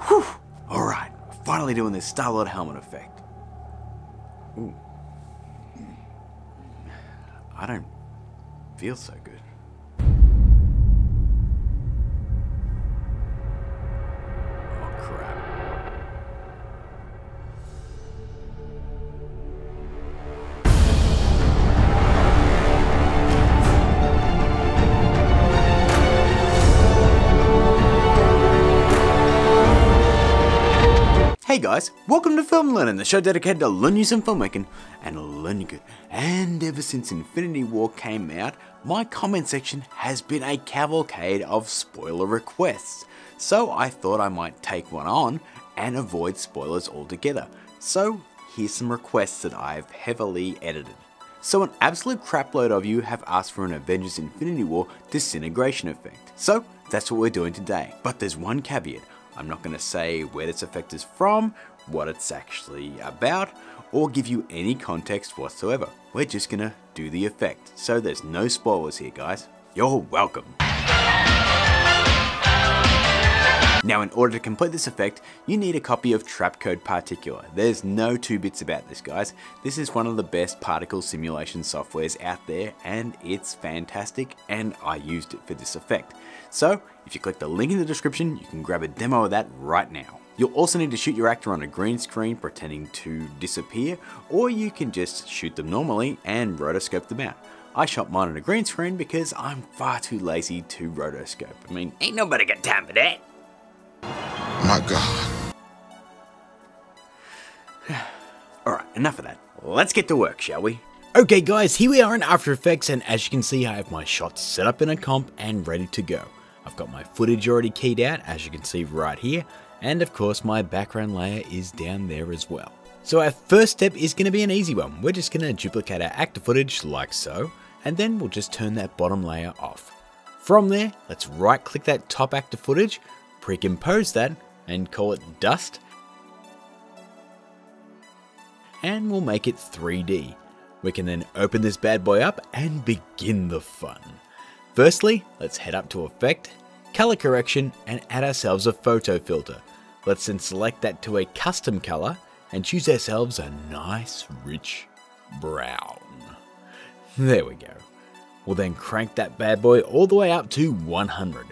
Whew! Alright, finally doing this Star-Lord helmet effect. Ooh. I don't feel so good. Hey guys, welcome to Film Learnin, the show dedicated to learn you some filmmaking and learning good. And ever since Infinity War came out, my comment section has been a cavalcade of spoiler requests. So I thought I might take one on and avoid spoilers altogether. So here's some requests that I've heavily edited. So an absolute crapload of you have asked for an Avengers Infinity War disintegration effect. So that's what we're doing today. But there's one caveat. I'm not going to say where this effect is from, what it's actually about, or give you any context whatsoever. We're just going to do the effect. So there's no spoilers here guys. You're welcome. Now in order to complete this effect, you need a copy of Trapcode Particular. There's no two bits about this guys. This is one of the best particle simulation softwares out there and it's fantastic and I used it for this effect. So if you click the link in the description, you can grab a demo of that right now. You'll also need to shoot your actor on a green screen pretending to disappear, or you can just shoot them normally and rotoscope them out. I shot mine on a green screen because I'm far too lazy to rotoscope. I mean, ain't nobody got time for that. My God. Alright, enough of that. Let's get to work, shall we? Okay guys, here we are in After Effects and as you can see I have my shots set up in a comp and ready to go. I've got my footage already keyed out as you can see right here and of course my background layer is down there as well. So our first step is going to be an easy one. We're just going to duplicate our actor footage like so and then we'll just turn that bottom layer off. From there, let's right click that top actor footage, pre-compose that and call it dust and we'll make it 3D. We can then open this bad boy up and begin the fun. Firstly, let's head up to Effect, Color Correction and add ourselves a photo filter. Let's then select that to a custom color and choose ourselves a nice rich brown. There we go. We'll then crank that bad boy all the way up to 100.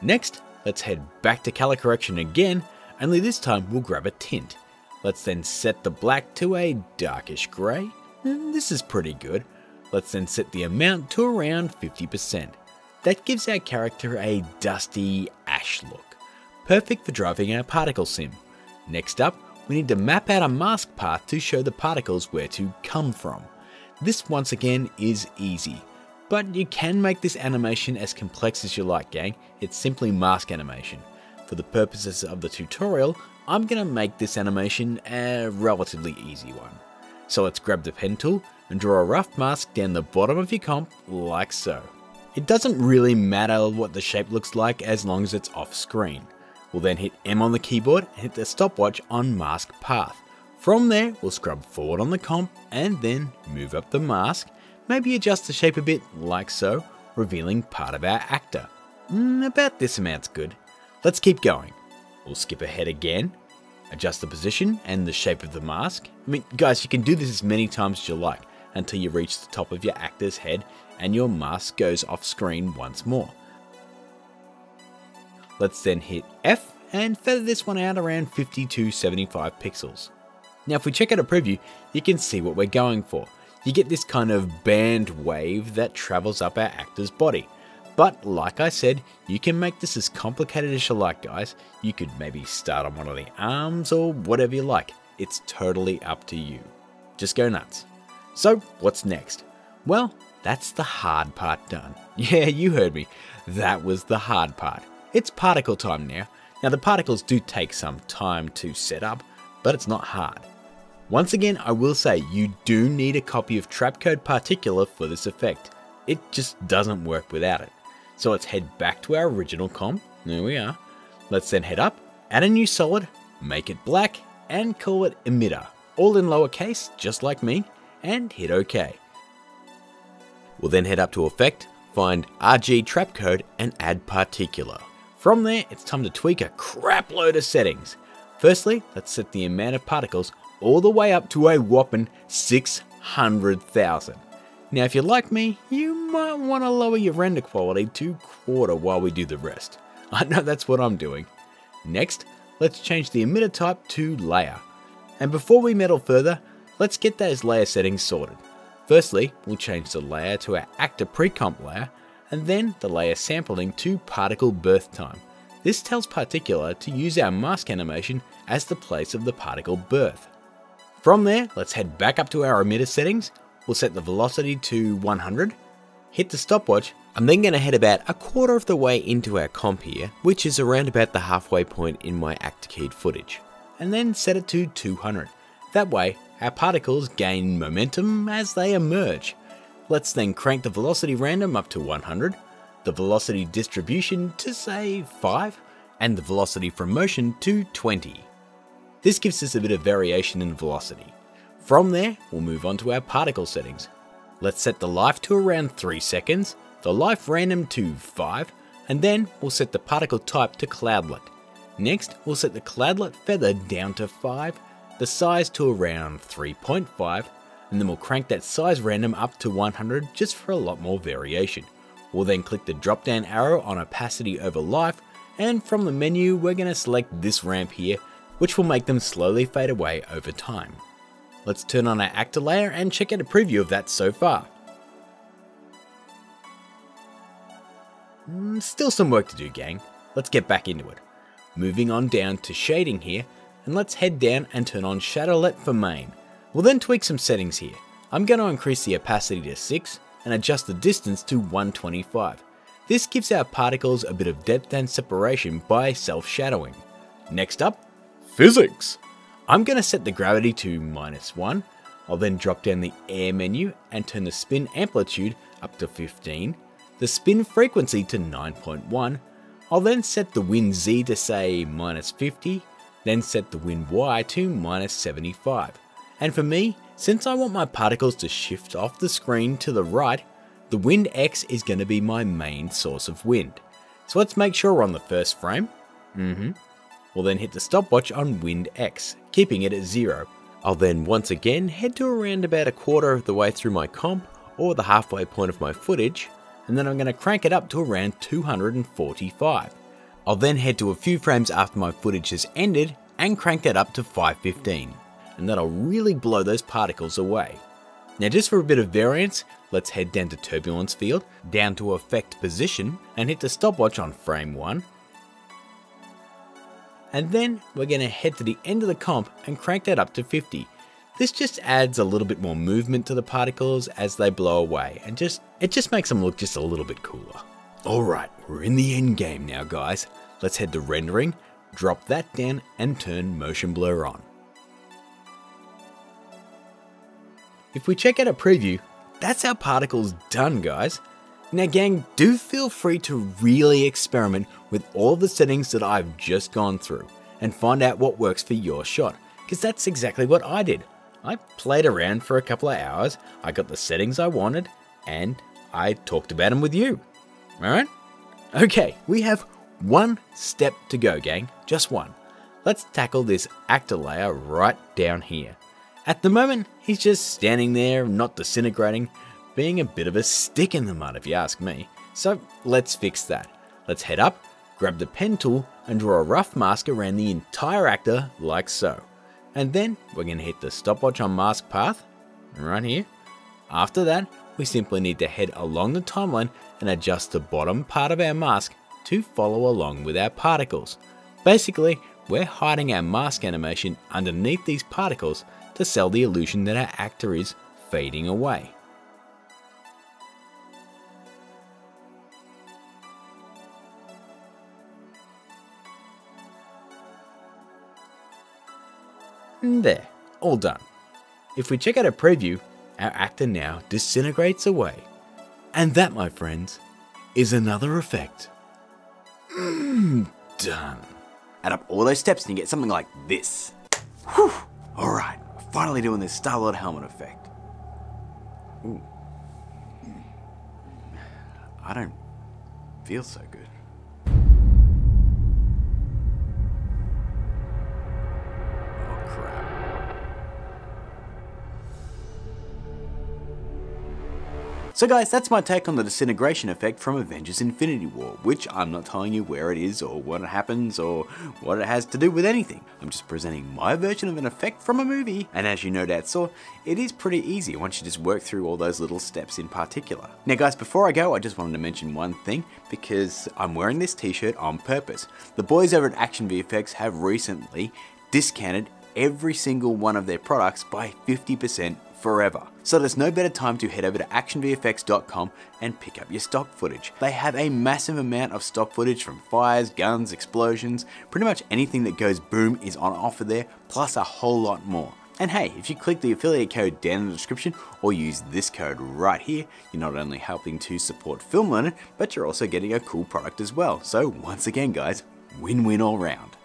Next, let's head back to color correction again, only this time we'll grab a tint. Let's then set the black to a darkish grey. This is pretty good. Let's then set the amount to around 50%. That gives our character a dusty ash look. Perfect for driving our particle sim. Next up, we need to map out a mask path to show the particles where to come from. This once again is easy, but you can make this animation as complex as you like gang, it's simply mask animation. For the purposes of the tutorial, I'm going to make this animation a relatively easy one. So let's grab the pen tool and draw a rough mask down the bottom of your comp like so. It doesn't really matter what the shape looks like as long as it's off screen. We'll then hit M on the keyboard and hit the stopwatch on mask path. From there, we'll scrub forward on the comp and then move up the mask, maybe adjust the shape a bit like so, revealing part of our actor. Mm, about this amount's good. Let's keep going. We'll skip ahead again, adjust the position and the shape of the mask. I mean, guys, you can do this as many times as you like until you reach the top of your actor's head and your mask goes off screen once more. Let's then hit F and feather this one out around 50 to 75 pixels. Now if we check out a preview, you can see what we're going for. You get this kind of band wave that travels up our actor's body. But like I said, you can make this as complicated as you like guys. You could maybe start on one of the arms or whatever you like. It's totally up to you. Just go nuts. So what's next? Well, that's the hard part done. Yeah, you heard me. That was the hard part. It's particle time now. Now the particles do take some time to set up, but it's not hard. Once again, I will say you do need a copy of Trapcode Particular for this effect. It just doesn't work without it. So let's head back to our original comp. There we are. Let's then head up, add a new solid, make it black, and call it emitter. All in lowercase, just like me, and hit OK. We'll then head up to Effect, find RG Trapcode, and add Particular. From there, it's time to tweak a crap load of settings. Firstly, let's set the amount of particles all the way up to a whopping 600,000. Now if you're like me, you might want to lower your render quality to quarter while we do the rest. I know that's what I'm doing. Next, let's change the emitter type to layer. And before we meddle further, let's get those layer settings sorted. Firstly, we'll change the layer to our actor pre-comp layer, and then the layer sampling to particle birth time. This tells Particular to use our mask animation as the place of the particle birth. From there, let's head back up to our emitter settings, we'll set the velocity to 100, hit the stopwatch, I'm then going to head about a quarter of the way into our comp here, which is around about the halfway point in my keyed footage, and then set it to 200. That way, our particles gain momentum as they emerge. Let's then crank the velocity random up to 100, the velocity distribution to say 5, and the velocity from motion to 20. This gives us a bit of variation in velocity. From there, we'll move on to our particle settings. Let's set the life to around 3 seconds, the life random to 5, and then we'll set the particle type to cloudlet. Next, we'll set the cloudlet feather down to 5, the size to around 3.5, and then we'll crank that size random up to 100 just for a lot more variation. We'll then click the drop down arrow on opacity over life, and from the menu we're going to select this ramp here, which will make them slowly fade away over time. Let's turn on our actor layer and check out a preview of that so far. Mm, still some work to do gang, let's get back into it. Moving on down to shading here, and let's head down and turn on Shadowlet for main. We'll then tweak some settings here. I'm going to increase the opacity to 6 and adjust the distance to 125. This gives our particles a bit of depth and separation by self-shadowing. Next up, physics. I'm going to set the gravity to minus 1. I'll then drop down the air menu and turn the spin amplitude up to 15, the spin frequency to 9.1. I'll then set the wind Z to say minus 50, then set the wind Y to minus 75. And for me, since I want my particles to shift off the screen to the right, the wind X is going to be my main source of wind. So let's make sure we're on the first frame. Mm-hmm. We'll then hit the stopwatch on wind X, keeping it at zero. I'll then once again head to around about a quarter of the way through my comp, or the halfway point of my footage, and then I'm going to crank it up to around 245. I'll then head to a few frames after my footage has ended and crank that up to 515 and that'll really blow those particles away. Now just for a bit of variance, let's head down to turbulence field, down to effect position, and hit the stopwatch on frame 1. And then we're going to head to the end of the comp and crank that up to 50. This just adds a little bit more movement to the particles as they blow away and just it just makes them look just a little bit cooler. Alright, we're in the end game now guys. Let's head to rendering, drop that down and turn motion blur on. If we check out a preview, that's our particles done guys. Now gang, do feel free to really experiment with all the settings that I've just gone through and find out what works for your shot, because that's exactly what I did. I played around for a couple of hours, I got the settings I wanted, and I talked about them with you. Alright? Okay, we have one step to go gang, just one. Let's tackle this actor layer right down here. At the moment, he's just standing there, not disintegrating, being a bit of a stick in the mud if you ask me. So let's fix that. Let's head up, grab the pen tool, and draw a rough mask around the entire actor like so. And then we're going to hit the stopwatch on mask path, right here. After that, we simply need to head along the timeline and adjust the bottom part of our mask to follow along with our particles. Basically, we're hiding our mask animation underneath these particles to sell the illusion that our actor is fading away. And there, all done. If we check out a preview, our actor now disintegrates away. And that, my friends, is another effect. Mm, done. Add up all those steps and you get something like this. Whew. Alright, finally doing this Star-Lord helmet effect. Ooh. I don't feel so good. So guys, that's my take on the disintegration effect from Avengers Infinity War, which I'm not telling you where it is or what happens or what it has to do with anything. I'm just presenting my version of an effect from a movie, and as you no doubt saw, it is pretty easy once you just work through all those little steps in particular. Now guys, before I go, I just wanted to mention one thing, because I'm wearing this t-shirt on purpose. The boys over at Action VFX have recently discounted every single one of their products by 50% forever. So there's no better time to head over to actionvfx.com and pick up your stock footage. They have a massive amount of stock footage from fires, guns, explosions, pretty much anything that goes boom is on offer there, plus a whole lot more. And hey, if you click the affiliate code down in the description or use this code right here, you're not only helping to support Film Learnin, but you're also getting a cool product as well. So once again guys, win-win all round.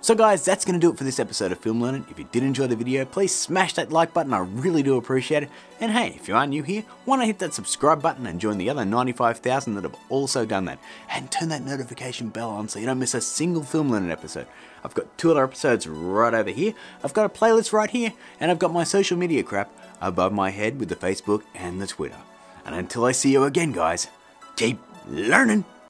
So guys, that's going to do it for this episode of Film Learnin. If you did enjoy the video, please smash that like button, I really do appreciate it. And hey, if you are new here, why not hit that subscribe button and join the other 95,000 that have also done that. And turn that notification bell on so you don't miss a single Film Learnin episode. I've got two other episodes right over here, I've got a playlist right here, and I've got my social media crap above my head with the Facebook and the Twitter. And until I see you again guys, keep learning!